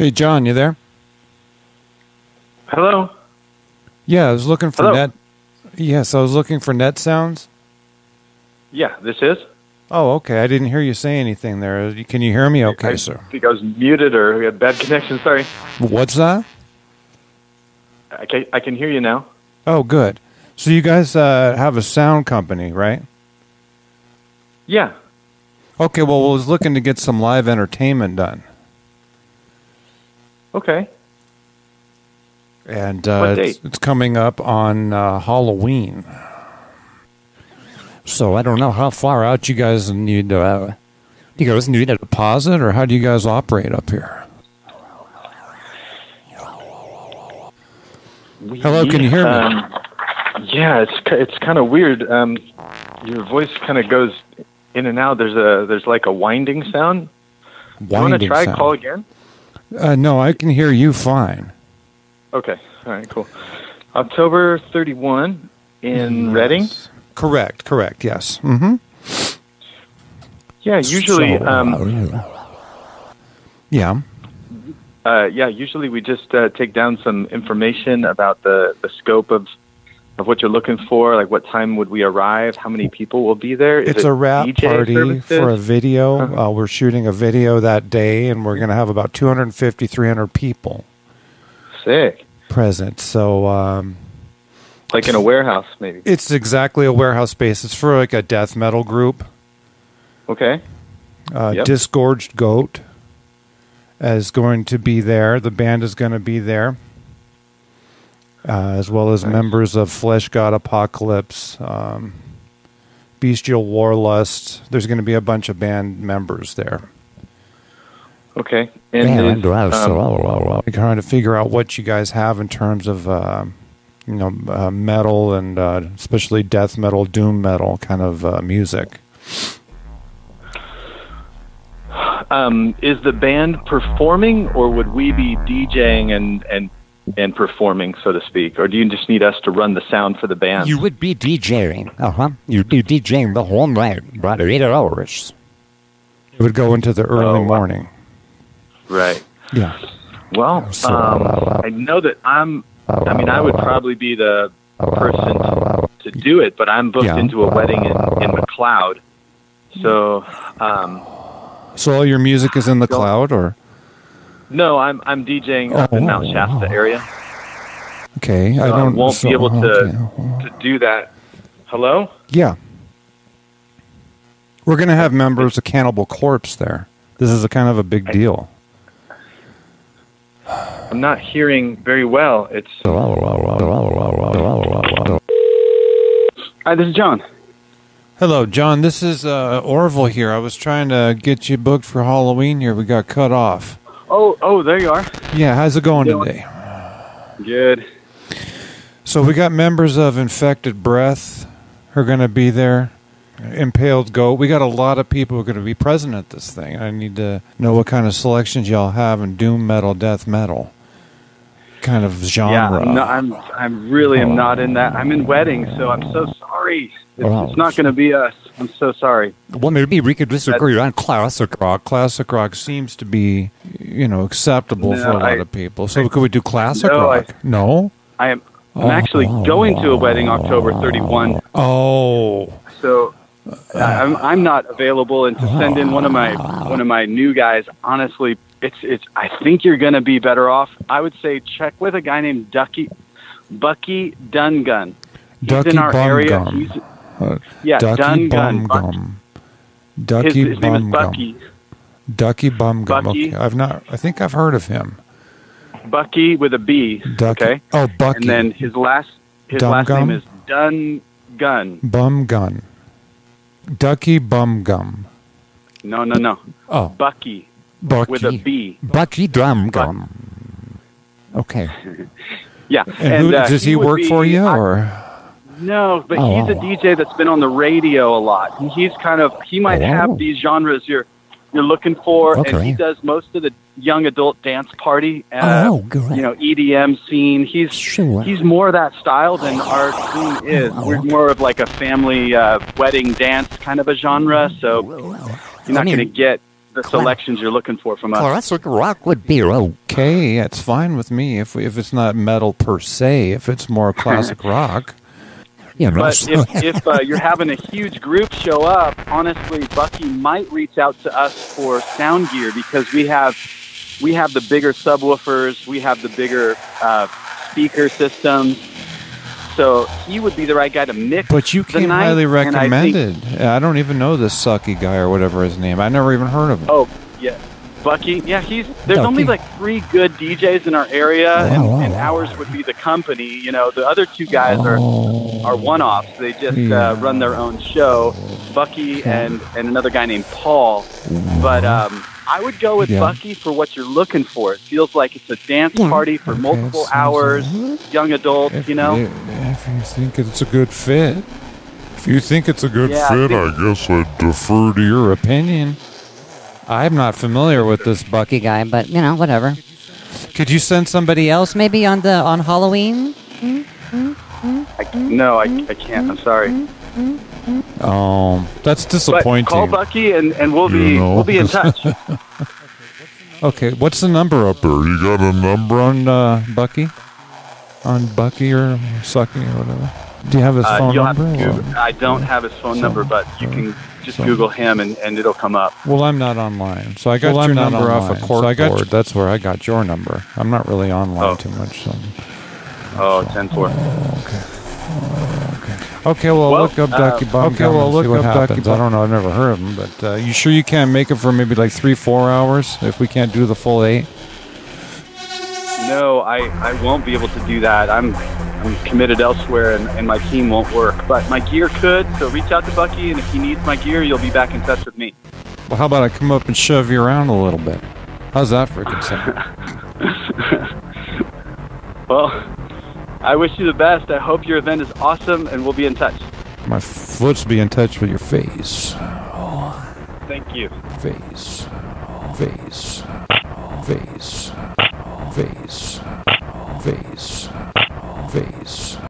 Hey, John, you there? Hello. Yeah, I was looking for Hello. net. Yes, I was looking for net sounds. Yeah, this is. Oh, okay. I didn't hear you say anything there. Can you hear me? Okay, I sir. think I was muted or we had bad connection. Sorry. What's that? I can, I can hear you now. Oh, good. So you guys uh, have a sound company, right? Yeah. Okay. Well, I was looking to get some live entertainment done, Okay. and uh, it's, it's coming up on uh, Halloween. So I don't know how far out you guys need. Uh, you guys need a deposit, or how do you guys operate up here? Hello, can you hear me? Um, yeah, it's it's kind of weird. Um, your voice kind of goes in and out. There's a there's like a winding sound. Winding you want to try sound. call again? Uh, no, I can hear you fine. Okay. All right. Cool. October 31 in Redding. Correct. Correct. Yes. Mm-hmm. Yeah. Usually. So, um, Yeah. Uh, yeah, usually we just uh, take down some information about the, the scope of of what you're looking for, like what time would we arrive, how many people will be there. Is it's it a wrap DJ party services? for a video. Uh-huh. Uh, we're shooting a video that day, and we're going to have about 250, 300 people Sick, present. So um, like in a warehouse, maybe. it's exactly a warehouse space. It's for like a death metal group. Okay, Uh, Yep. Disgorged Goat is going to be there. The band is going to be there, uh, as well as Nice. members of Fleshgod Apocalypse, um, Bestial Warlust. There's going to be a bunch of band members there. okay. And is, um, I'm trying to figure out what you guys have in terms of, uh, you know, uh, metal and uh, especially death metal, doom metal kind of uh, music. um, is the band performing, or would we be DJing and and and performing, so to speak, or do you just need us to run the sound for the band? You would be DJing. Uh huh. You'd be DJing the whole night, about eight hours. It would go into the early Oh, wow. morning. right. Yeah. Well, So- um, I know that I'm. I mean, I would probably be the person to do it, but I'm booked Yeah. into a wedding in, in McCloud. So, um, So all your music is in the cloud, or no, I'm I'm DJing up in Mount Shasta area. okay? So I I, don't. won't so- be able to okay. to do that. Hello. Yeah, we're gonna have members of Cannibal Corpse there. This is a kind of a big deal. I'm not hearing very well. It's Hi, this is John. Hello, John. This is uh, Orville here. I was trying to get you booked for Halloween. Here, we got cut off. Oh, oh, there you are. Yeah, how's it going today? Good. So we got members of Infected Breath who are going to be there. Impaled Goat. We got a lot of people who are going to be present at this thing. I need to know what kind of selections y'all have in doom metal, death metal, kind of Yeah, genre. I'm, not, I'm I'm really am not in that. I'm in weddings, so I'm so sorry. It's, it's not going to be us. I'm so sorry. Well, maybe we could disagree on classic rock. Classic rock seems to be, you know, acceptable No, for a lot I- of people. So could we do classic No, I- rock? no. I am. I'm oh, actually going to a wedding October 31. Oh. So I- I'm I'm not available, and to send in one of my one of my new guys. Honestly, it's it's. I think you're going to be better off. I would say check with a guy named Ducky, Bucky Dungun. He's Ducky in our area. Bumgum. He's, Uh, yeah, Ducky. Buck- Bumgum. Ducky his, his name is Bumgum. Ducky Bumgum. Bucky. Okay, I've not. I think I've heard of him. Bucky with a B. Ducky. Okay. Oh, Bucky. And then his last his Dum last Gum? name is Dun Gun. Bum Gun. Ducky Bum Gum. No, no, no. Oh. Bucky Bucky. with a B. Bucky Drum Gum. Okay. Yeah. And, who, uh, does he, would work be- for you, or No, but Oh. he's a DJ that's been on the radio a lot. And he's kind of he might Oh. have these genres you're you're looking for, and he does most of the young adult dance party. Uh, Oh, great. You know, EDM scene. He's Sure. he's more that style than our scene is. Oh. We're more of like a family uh, wedding dance kind of a genre. So you're not I mean- going to get the selections you're looking for from us. Classic rock would be okay. Okay, it's fine with me if if it's not metal per se. If it's more classic rock. You know, But so- if, if uh, you're having a huge group show up, honestly, Bucky might reach out to us for sound gear because we have we have the bigger subwoofers, we have the bigger uh, speaker systems. So he would be the right guy to mix. But you the came night, highly and I think- recommended. I, don't even know this sucky guy or whatever his name. I never even heard of him. Oh, yeah. Bucky, yeah, he's there's Bucky. only like three good DJs in our area, and, Wow, wow, and wow. ours would be the company. You know, the other two guys are are one-offs. They just uh, run their own show. Bucky and and another guy named Paul. But um, I would go with Yeah. Bucky for what you're looking for. It feels like it's a dance party for Okay, multiple hours, young adults. If, you know, if, if you think it's a good fit, if you think it's a good Yeah, fit, think- I guess I'd defer to your opinion. I'm not familiar with this Bucky. Guy, but you know, whatever. Could you send somebody else? Else maybe on the on Halloween. I, no, I, I can't. I'm sorry. Oh, that's But disappointing. call Bucky, and, and we'll You be know. we'll be in touch. Okay, what's the number up there? You got a number on uh, Bucky? On Bucky or Sucky or whatever? Do you have his Uh, phone you'll have number? to Google, I don't have his phone So- number, but you can just so- Google him and, and it'll come up. Well, I'm not online, so I got Well, your I'm not number off a online, corkboard. so I got board. That's where I got your number. I'm not really online Oh. too much. So. Oh, 10 4. Okay, well, Well, look up uh, Ducky Bum. okay, well, look up happens. Ducky. I don't know. I've never heard of him, but uh, you sure you can't make it for maybe like three, four hours if we can't do the full eight? No, I, I won't be able to do that. I'm, I'm committed elsewhere and, and my team won't work. But my gear could, so reach out to Bucky, and if he needs my gear, you'll be back in touch with me. Well, how about I come up and shove you around a little bit? How's that for a consent? Well, I wish you the best. I hope your event is awesome, and we'll be in touch. My foot's be in touch with your face. Thank you. Face. Face. Face. Face. Face. Face.